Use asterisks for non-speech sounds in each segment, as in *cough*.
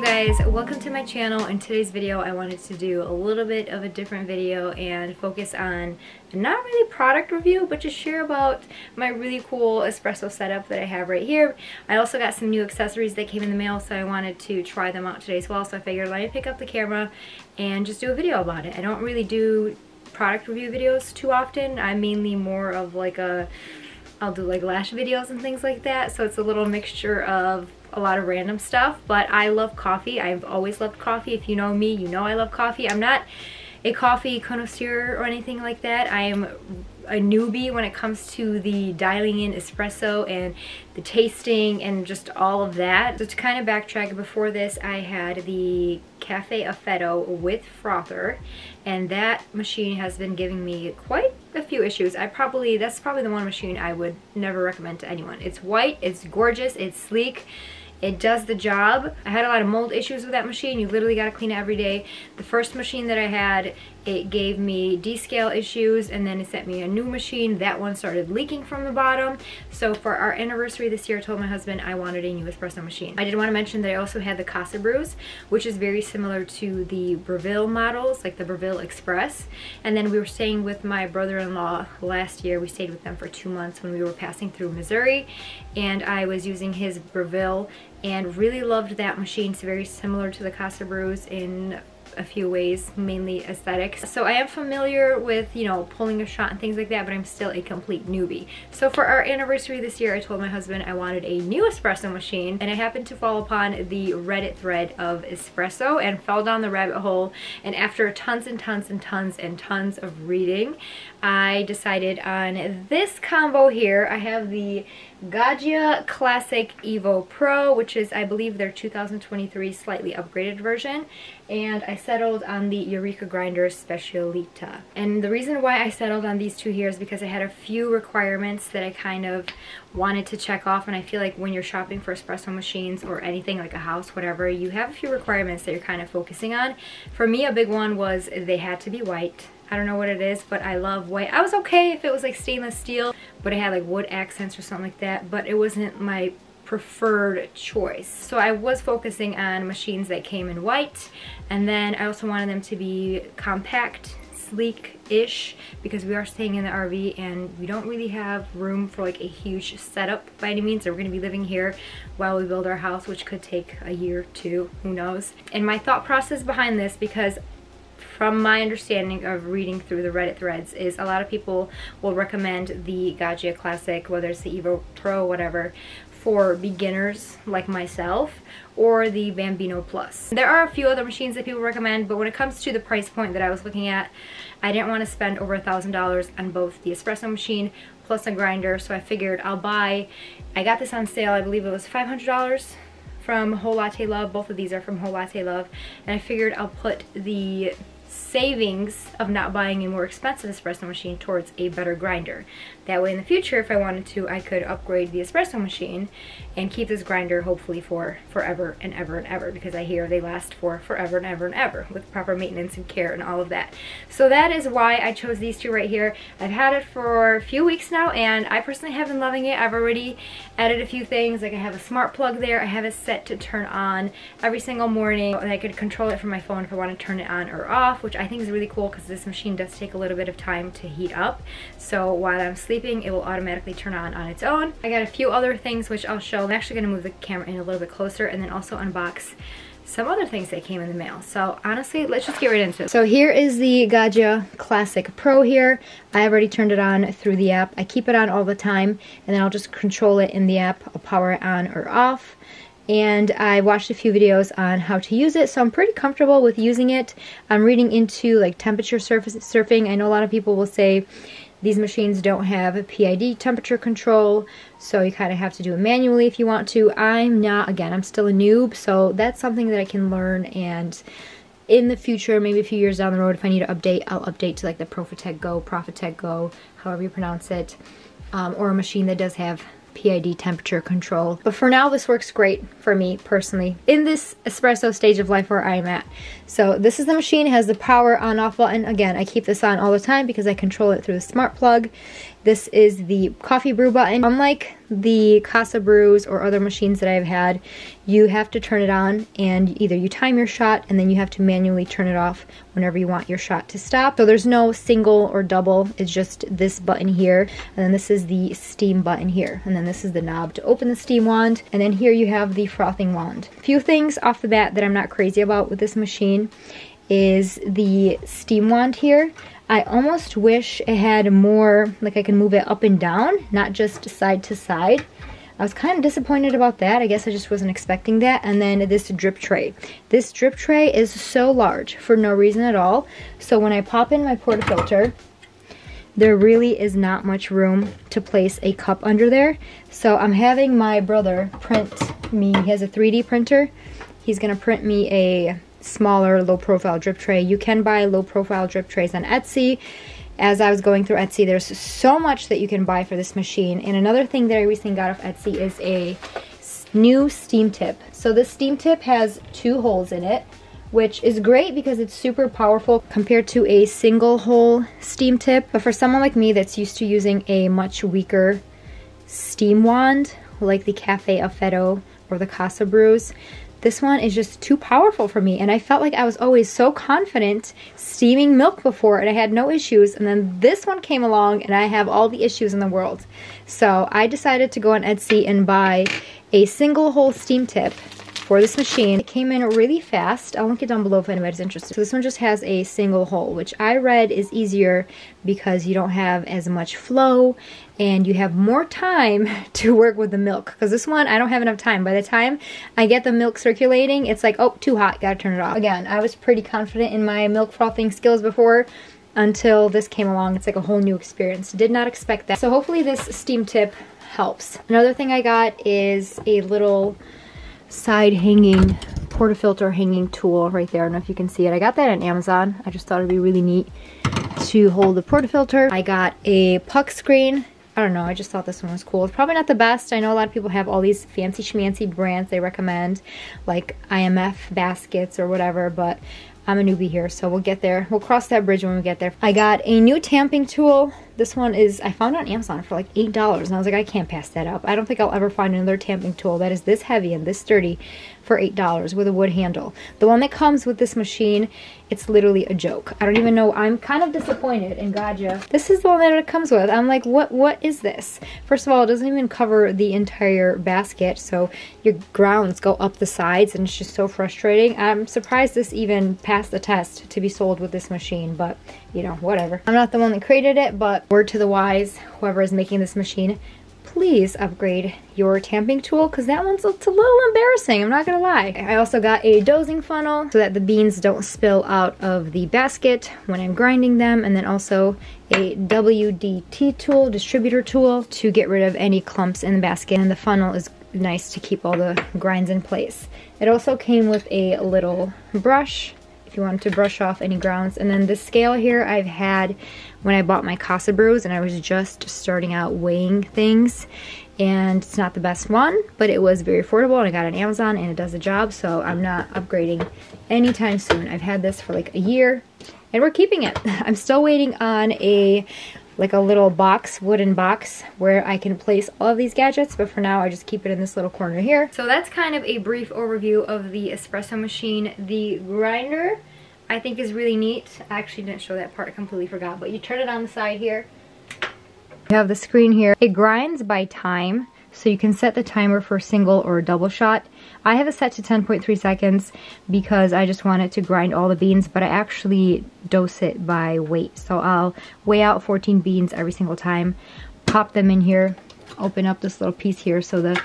guys, welcome to my channel. In today's video I wanted to do a little bit of a different video and focus on not really product review but just share about my really cool espresso setup that I have right here. I also got some new accessories that came in the mail so I wanted to try them out today as well so I figured let me pick up the camera and just do a video about it. I don't really do product review videos too often. I'm mainly more of like a I'll do like lash videos and things like that so it's a little mixture of a lot of random stuff, but I love coffee. I've always loved coffee. If you know me, you know I love coffee. I'm not a coffee connoisseur or anything like that. I am a newbie when it comes to the dialing in espresso and the tasting and just all of that. So to kind of backtrack, before this I had the Cafe Affetto with frother and that machine has been giving me quite a few issues. I probably, that's probably the one machine I would never recommend to anyone. It's white, it's gorgeous, it's sleek, it does the job. I had a lot of mold issues with that machine. You literally got to clean it every day. The first machine that I had, it gave me descale issues and then it sent me a new machine. That one started leaking from the bottom. So for our anniversary this year, I told my husband I wanted a new espresso machine. I did want to mention that I also had the Casa Brews, which is very similar to the Breville models, like the Breville Express. And then we were staying with my brother-in-law last year. We stayed with them for two months when we were passing through Missouri. And I was using his Breville and really loved that machine. It's very similar to the Casa Brews in a few ways, mainly aesthetics. So I am familiar with, you know, pulling a shot and things like that, but I'm still a complete newbie. So for our anniversary this year, I told my husband I wanted a new espresso machine, and I happened to fall upon the Reddit thread of espresso and fell down the rabbit hole. And after tons and tons and tons and tons of reading, I decided on this combo here. I have the Gaggia Classic Evo Pro, which is, I believe, their 2023 slightly upgraded version. And I settled on the Eureka Grinder Specialita. And the reason why I settled on these two here is because I had a few requirements that I kind of wanted to check off. And I feel like when you're shopping for espresso machines or anything like a house, whatever, you have a few requirements that you're kind of focusing on. For me, a big one was they had to be white I don't know what it is, but I love white. I was okay if it was like stainless steel, but it had like wood accents or something like that, but it wasn't my preferred choice. So I was focusing on machines that came in white, and then I also wanted them to be compact, sleek-ish, because we are staying in the RV and we don't really have room for like a huge setup by any means. So we're gonna be living here while we build our house, which could take a year or two, who knows. And my thought process behind this, because from my understanding of reading through the Reddit threads is a lot of people will recommend the Gaggia Classic, whether it's the Evo Pro, whatever, for beginners like myself or the Bambino Plus. There are a few other machines that people recommend, but when it comes to the price point that I was looking at, I didn't want to spend over a thousand dollars on both the espresso machine plus a grinder, so I figured I'll buy, I got this on sale, I believe it was $500 from Whole Latte Love. Both of these are from Whole Latte Love. And I figured I'll put the savings of not buying a more expensive espresso machine towards a better grinder. That way in the future, if I wanted to, I could upgrade the espresso machine and keep this grinder hopefully for forever and ever and ever because I hear they last for forever and ever and ever with proper maintenance and care and all of that. So that is why I chose these two right here. I've had it for a few weeks now and I personally have been loving it. I've already added a few things like I have a smart plug there. I have it set to turn on every single morning and I could control it from my phone if I want to turn it on or off which I think is really cool because this machine does take a little bit of time to heat up. So while I'm it will automatically turn on on its own. I got a few other things which I'll show I'm actually to move the camera in a little bit closer and then also unbox some other things that came in the mail. So honestly, let's just get right into it. So here is the Gaggia Classic Pro here. I already turned it on through the app. I keep it on all the time and then I'll just control it in the app. I'll power it on or off. And I watched a few videos on how to use it, so I'm pretty comfortable with using it. I'm reading into like temperature surfing. I know a lot of people will say these machines don't have a PID temperature control, so you kind of have to do it manually if you want to. I'm not, again, I'm still a noob, so that's something that I can learn and in the future, maybe a few years down the road, if I need to update, I'll update to like the Profitec Go, Profitec Go, however you pronounce it, um, or a machine that does have PID temperature control. But for now, this works great for me personally in this espresso stage of life where I'm at. So this is the machine, has the power on off button. Again, I keep this on all the time because I control it through the smart plug. This is the coffee brew button. Unlike the Casa Brews or other machines that I've had, you have to turn it on and either you time your shot and then you have to manually turn it off whenever you want your shot to stop. So there's no single or double, it's just this button here and then this is the steam button here and then this is the knob to open the steam wand and then here you have the frothing wand. A few things off the bat that I'm not crazy about with this machine is the steam wand here. I almost wish it had more, like I can move it up and down, not just side to side. I was kind of disappointed about that. I guess I just wasn't expecting that. And then this drip tray. This drip tray is so large for no reason at all. So when I pop in my portafilter, there really is not much room to place a cup under there. So I'm having my brother print me, he has a 3D printer. He's gonna print me a smaller low profile drip tray. You can buy low profile drip trays on Etsy. As I was going through Etsy, there's so much that you can buy for this machine. And another thing that I recently got off Etsy is a new steam tip. So this steam tip has two holes in it, which is great because it's super powerful compared to a single hole steam tip. But for someone like me that's used to using a much weaker steam wand, like the Cafe Affetto or the Casa Brews, this one is just too powerful for me. And I felt like I was always so confident steaming milk before and I had no issues. And then this one came along and I have all the issues in the world. So I decided to go on Etsy and buy a single hole steam tip for this machine. It came in really fast. I'll link it down below if anybody's interested. So this one just has a single hole, which I read is easier because you don't have as much flow and you have more time *laughs* to work with the milk. Because this one, I don't have enough time. By the time I get the milk circulating, it's like, oh, too hot, gotta turn it off. Again, I was pretty confident in my milk frothing skills before until this came along. It's like a whole new experience. Did not expect that. So hopefully this steam tip helps. Another thing I got is a little side hanging portafilter hanging tool right there. I don't know if you can see it. I got that on Amazon. I just thought it'd be really neat to hold the portafilter. I got a puck screen. I don't know, I just thought this one was cool. It's probably not the best. I know a lot of people have all these fancy schmancy brands they recommend, like IMS baskets or whatever, but I'm a newbie here, so we'll get there. We'll cross that bridge when we get there. I got a new tamping tool. This one is, I found on Amazon for like $8, and I was like, I can't pass that up. I don't think I'll ever find another tamping tool that is this heavy and this sturdy for $8 with a wood handle. The one that comes with this machine, it's literally a joke. I don't even know, I'm kind of disappointed in Gaggia. This is the one that it comes with. I'm like, what? what is this? First of all, it doesn't even cover the entire basket, so your grounds go up the sides and it's just so frustrating. I'm surprised this even passed the test to be sold with this machine, but you know, whatever. I'm not the one that created it, but word to the wise, whoever is making this machine, please upgrade your tamping tool because that one's it's a little embarrassing, I'm not gonna lie. I also got a dosing funnel so that the beans don't spill out of the basket when I'm grinding them and then also a WDT tool, distributor tool, to get rid of any clumps in the basket and the funnel is nice to keep all the grinds in place. It also came with a little brush if you want to brush off any grounds. And then the scale here I've had when I bought my Casa Brews and I was just starting out weighing things. And it's not the best one, but it was very affordable and I got it on Amazon and it does the job. So I'm not upgrading anytime soon. I've had this for like a year and we're keeping it. *laughs* I'm still waiting on a like a little box, wooden box, where I can place all of these gadgets, but for now I just keep it in this little corner here. So that's kind of a brief overview of the espresso machine. The grinder I think is really neat. I actually didn't show that part, I completely forgot, but you turn it on the side here. You have the screen here. It grinds by time, so you can set the timer for a single or a double shot. I have it set to 10.3 seconds because I just want it to grind all the beans, but I actually dose it by weight. So I'll weigh out 14 beans every single time, pop them in here, open up this little piece here so the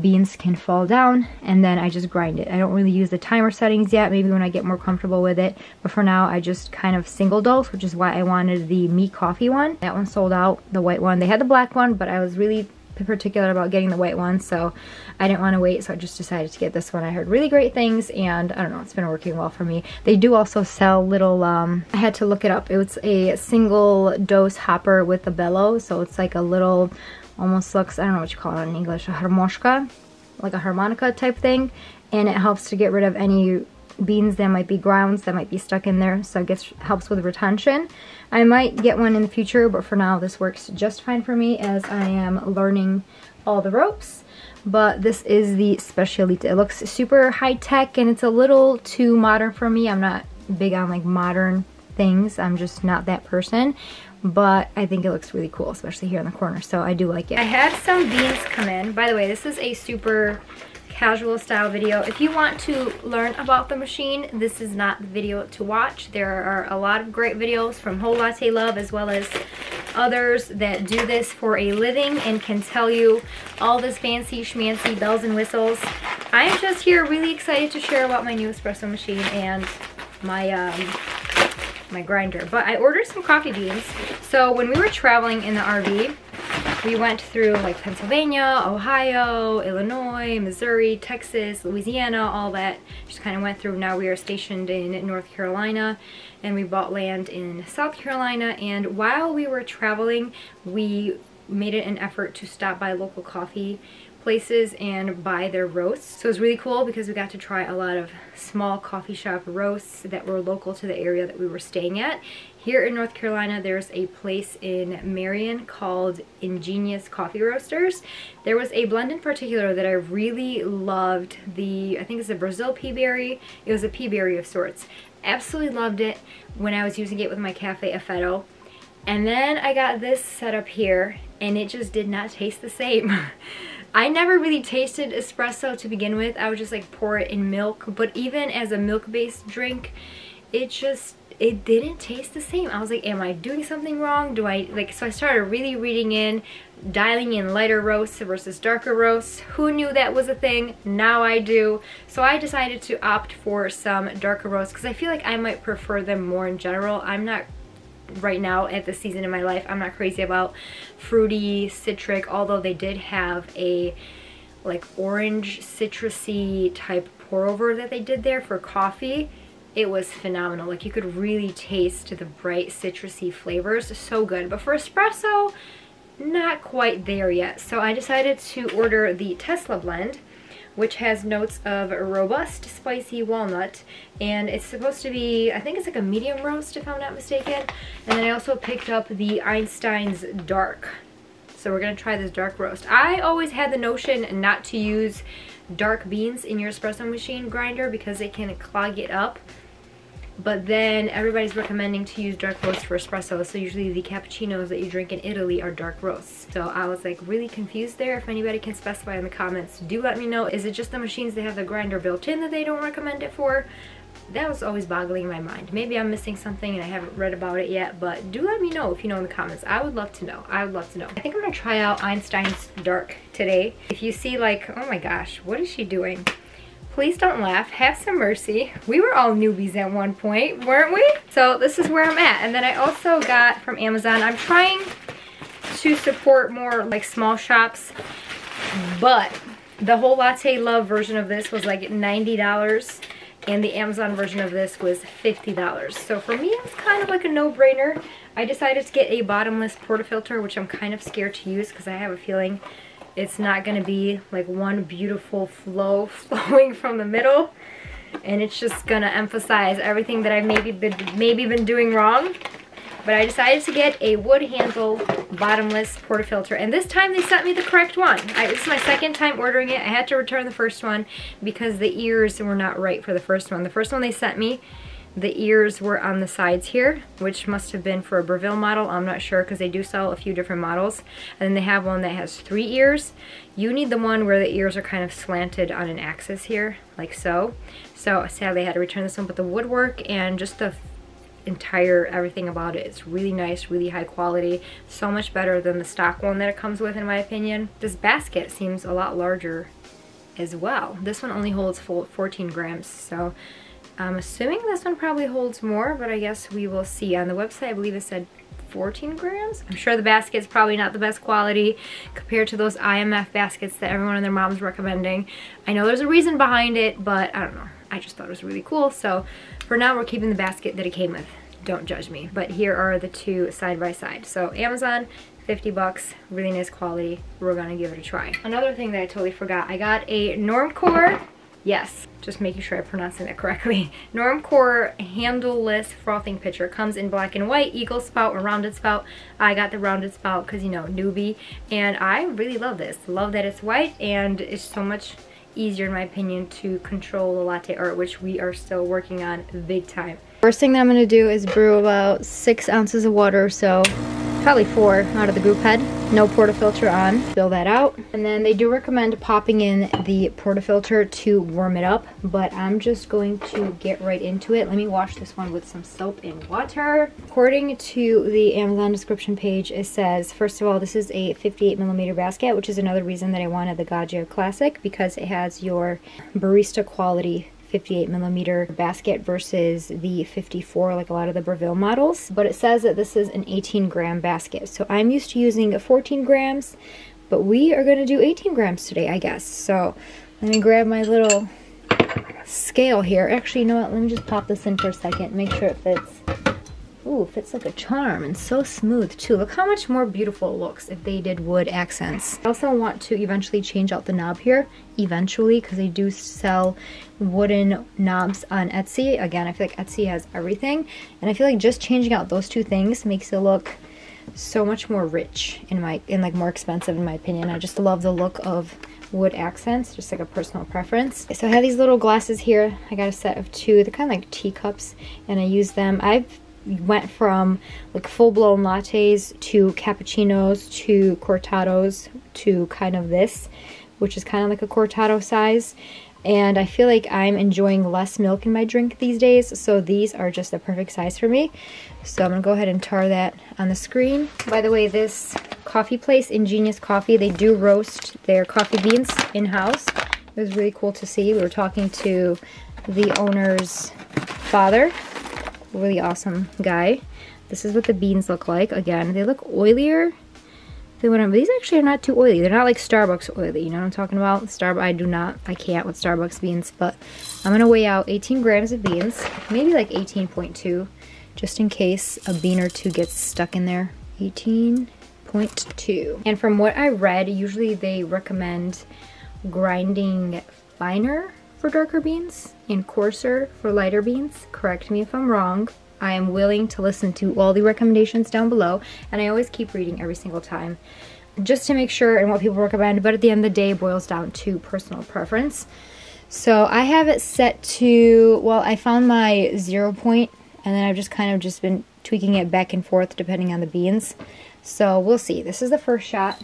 beans can fall down and then I just grind it. I don't really use the timer settings yet, maybe when I get more comfortable with it, but for now I just kind of single dose, which is why I wanted the Me Coffee one. That one sold out, the white one. They had the black one, but I was really particular about getting the white one, so I didn't want to wait, so I just decided to get this one. I heard really great things, and I don't know, it's been working well for me. They do also sell little, um, I had to look it up. It was a single dose hopper with a bellow, so it's like a little, almost looks, I don't know what you call it in English, a harmoshka, like a harmonica type thing, and it helps to get rid of any beans that might be grounds that might be stuck in there so it gets helps with retention I might get one in the future but for now this works just fine for me as I am learning all the ropes but this is the Specialita. It looks super high tech and it's a little too modern for me. I'm not big on like modern things. I'm just not that person. But I think it looks really cool, especially here in the corner. So I do like it. I had some beans come in. By the way, this is a super casual style video. If you want to learn about the machine, this is not the video to watch. There are a lot of great videos from Whole Latte Love as well as others that do this for a living and can tell you all this fancy schmancy bells and whistles. I'm just here really excited to share about my new espresso machine and my um, my grinder. But I ordered some coffee beans. So when we were traveling in the RV, we went through like Pennsylvania, Ohio, Illinois, Missouri, Texas, Louisiana, all that. Just kind of went through. Now we are stationed in North Carolina and we bought land in South Carolina. And while we were traveling, we made it an effort to stop by local coffee places and buy their roasts. So it was really cool because we got to try a lot of small coffee shop roasts that were local to the area that we were staying at. Here in North Carolina, there's a place in Marion called Ingenious Coffee Roasters. There was a blend in particular that I really loved. The, I think it's a Brazil peaberry. It was a peaberry of sorts. Absolutely loved it when I was using it with my Cafe Affetto. And then I got this set up here and it just did not taste the same. *laughs* I never really tasted espresso to begin with. I would just like pour it in milk. But even as a milk-based drink, it just, it didn't taste the same. I was like, am I doing something wrong? Do I, like, so I started really reading in, dialing in lighter roasts versus darker roasts. Who knew that was a thing? Now I do. So I decided to opt for some darker roasts because I feel like I might prefer them more in general. I'm not right now at the season in my life. I'm not crazy about fruity, citric, although they did have a like orange citrusy type pour over that they did there for coffee. It was phenomenal. Like you could really taste the bright citrusy flavors. So good. But for espresso, not quite there yet. So I decided to order the Tesla blend which has notes of robust spicy walnut and it's supposed to be I think it's like a medium roast if I'm not mistaken. And then I also picked up the Einstein's dark. So we're gonna try this dark roast. I always had the notion not to use dark beans in your espresso machine grinder because it can clog it up but then everybody's recommending to use dark roast for espresso. So usually the cappuccinos that you drink in Italy are dark roasts so I was like really confused there. If anybody can specify in the comments do let me know. Is it just the machines that have the grinder built in that they don't recommend it for? That was always boggling my mind. Maybe I'm missing something and I haven't read about it yet but do let me know if you know in the comments. I would love to know. I would love to know. I think I'm gonna try out Einstein's dark today. If you see like oh my gosh what is she doing Please don't laugh. Have some mercy. We were all newbies at one point, weren't we? So this is where I'm at. And then I also got from Amazon, I'm trying to support more like small shops, but the whole latte love version of this was like $90 and the Amazon version of this was $50. So for me, it's kind of like a no-brainer. I decided to get a bottomless portafilter, which I'm kind of scared to use because I have a feeling it's not going to be like one beautiful flow *laughs* flowing from the middle. And it's just going to emphasize everything that I've maybe been, maybe been doing wrong. But I decided to get a wood handle bottomless portafilter. And this time they sent me the correct one. I, this is my second time ordering it. I had to return the first one because the ears were not right for the first one. The first one they sent me the ears were on the sides here, which must have been for a Breville model. I'm not sure because they do sell a few different models. And then they have one that has three ears. You need the one where the ears are kind of slanted on an axis here, like so. So sadly I had to return this one, but the woodwork and just the entire everything about it. it is really nice, really high quality. So much better than the stock one that it comes with in my opinion. This basket seems a lot larger as well. This one only holds 14 grams, so I'm assuming this one probably holds more, but I guess we will see. On the website, I believe it said 14 grams. I'm sure the basket's probably not the best quality compared to those IMS baskets that everyone and their mom's recommending. I know there's a reason behind it, but I don't know. I just thought it was really cool. So for now, we're keeping the basket that it came with. Don't judge me. But here are the two side by side. So Amazon, 50 bucks, really nice quality. We're gonna give it a try. Another thing that I totally forgot, I got a Normcore Yes, just making sure I'm pronouncing that correctly. *laughs* Normcore handleless frothing pitcher comes in black and white, eagle spout or rounded spout. I got the rounded spout because, you know, newbie. And I really love this. Love that it's white and it's so much easier in my opinion to control the latte art, which we are still working on big time. First thing that I'm gonna do is brew about six ounces of water so probably four out of the group head. No portafilter on. Fill that out. And then they do recommend popping in the portafilter to warm it up, but I'm just going to get right into it. Let me wash this one with some soap and water. According to the Amazon description page, it says, first of all, this is a 58 millimeter basket, which is another reason that I wanted the Gaggia Classic because it has your barista quality 58 millimeter basket versus the 54 like a lot of the Breville models. But it says that this is an 18 gram basket. So I'm used to using 14 grams, but we are to do 18 grams today, I guess. So let me grab my little scale here. Actually, you know what? Let me just pop this in for a second, make sure it fits. Ooh, fits like a charm and so smooth too. Look how much more beautiful it looks if they did wood accents. I also want to eventually change out the knob here, eventually, because they do sell wooden knobs on Etsy. Again, I feel like Etsy has everything. And I feel like just changing out those two things makes it look so much more rich in my, and like more expensive in my opinion. I just love the look of wood accents, just like a personal preference. So I have these little glasses here. I got a set of two. They're kind of like teacups and I use them. I've went from like full-blown lattes to cappuccinos to cortados to kind of this which is kind of like a cortado size. And I feel like I'm enjoying less milk in my drink these days so these are just the perfect size for me. So I'm gonna go ahead and tar that on the screen. By the way this coffee place Ingenious Coffee they do roast their coffee beans in-house. It was really cool to see. We were talking to the owner's father really awesome guy. This is what the beans look like. Again, they look oilier than what I'm, these actually are not too oily. They're not like Starbucks oily, you know what I'm talking about? Starbucks, I do not, I can't with Starbucks beans, but I'm gonna weigh out 18 grams of beans, maybe like 18.2, just in case a bean or two gets stuck in there. 18.2. And from what I read, usually they recommend grinding finer for darker beans and coarser for lighter beans. Correct me if I'm wrong. I am willing to listen to all the recommendations down below and I always keep reading every single time just to make sure and what people recommend but at the end of the day boils down to personal preference. So I have it set to, well I found my zero point and then I've just kind of just been tweaking it back and forth depending on the beans. So we'll see. This is the first shot.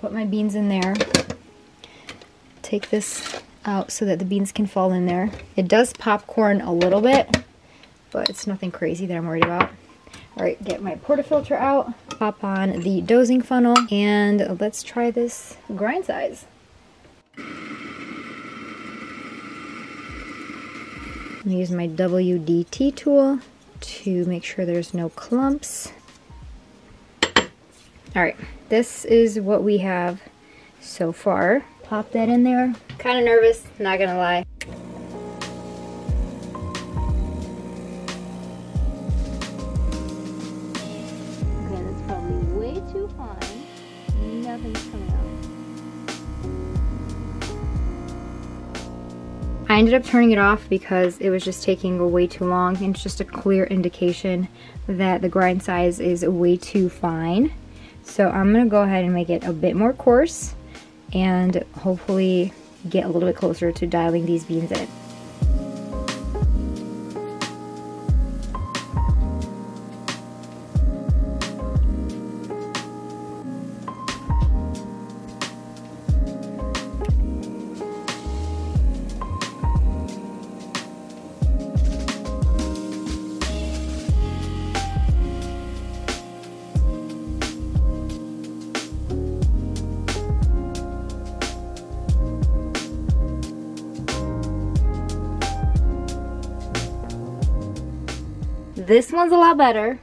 Put my beans in there. Take this out so that the beans can fall in there. It does popcorn a little bit, but it's nothing crazy that I'm worried about. All right, get my portafilter out, pop on the dosing funnel, and let's try this grind size. i use my WDT tool to make sure there's no clumps. All right, this is what we have so far. Pop that in there. Kind of nervous, not gonna lie. Okay, that's probably way too fine. Nothing's coming out. I ended up turning it off because it was just taking way too long and it's just a clear indication that the grind size is way too fine. So I'm gonna go ahead and make it a bit more coarse and hopefully get a little bit closer to dialing these beans in. This one's a lot better.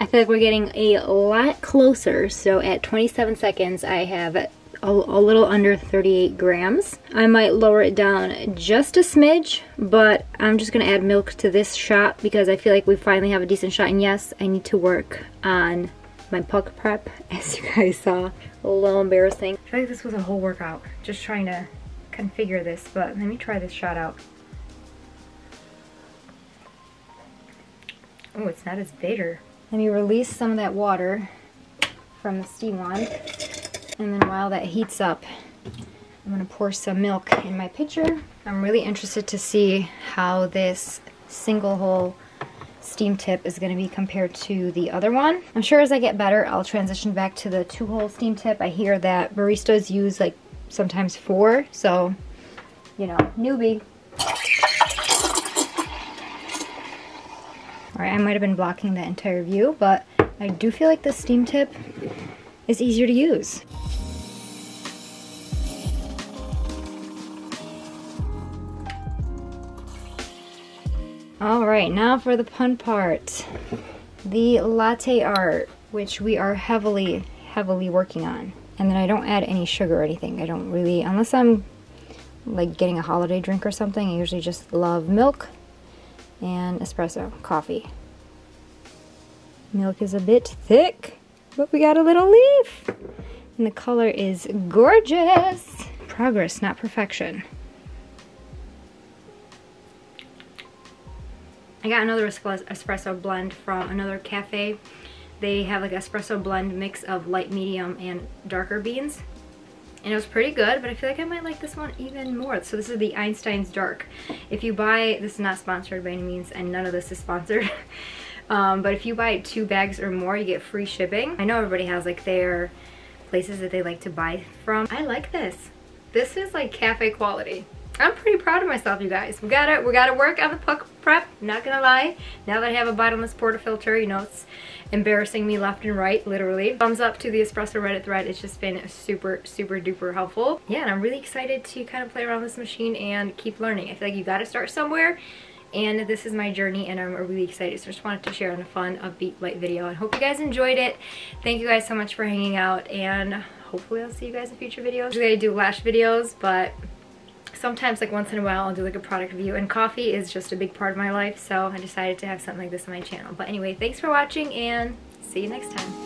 I feel like we're getting a lot closer. So at 27 seconds, I have a, a, little under 38 grams. I might lower it down just a smidge, but I'm just gonna add milk to this shot because I feel like we finally have a decent shot. And yes, I need to work on my puck prep, *laughs* as you guys saw. A little embarrassing. I feel like this was a whole workout, just trying to configure this, but let me try this shot out. Oh, it's not as bitter. Let me release some of that water from the steam wand. And then while that heats up, I'm gonna pour some milk in my pitcher. I'm really interested to see how this single hole steam tip is gonna be compared to the other one. I'm sure as I get better, I'll transition back to the two hole steam tip. I hear that baristas use like sometimes four, so, you know, newbie. Alright, I might have been blocking that entire view, but I do feel like the steam tip is easier to use. All right, now for the fun part. The latte art, which we are heavily, heavily working on. And then I don't add any sugar or anything. I don't really, unless I'm like getting a holiday drink or something, I usually just love milk and espresso, coffee. Milk is a bit thick, but we got a little leaf. And the color is gorgeous. Progress, not perfection. I got another espresso blend from another cafe. They have like espresso blend mix of light, medium, and darker beans. And it was pretty good, but I feel like I might like this one even more. So this is the Einstein's Dark. If you buy, this is not sponsored by any means, and none of this is sponsored. *laughs* um, but if you buy two bags or more, you get free shipping. I know everybody has like their places that they like to buy from. I like this. This is like cafe quality. I'm pretty proud of myself, you guys. We gotta, we gotta work on the puck prep, not gonna lie. Now that I have a bottomless portafilter, you know, it's embarrassing me left and right, literally. Thumbs up to the Espresso Reddit thread. It's just been super, super duper helpful. Yeah, and I'm really excited to kind of play around with this machine and keep learning. I feel like you gotta start somewhere and this is my journey and I'm really excited so I just wanted to share on a fun upbeat light video and hope you guys enjoyed it thank you guys so much for hanging out and hopefully I'll see you guys in future videos usually I do lash videos but sometimes like once in a while I'll do like a product review and coffee is just a big part of my life so I decided to have something like this on my channel. But anyway, thanks for watching and see you next time.